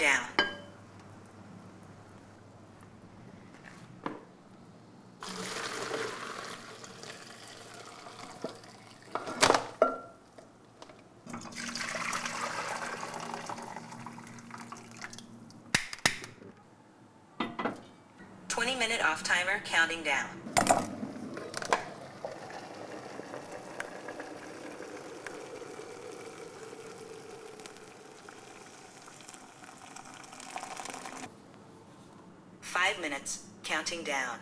down. Twenty minute off timer counting down. Five minutes counting down.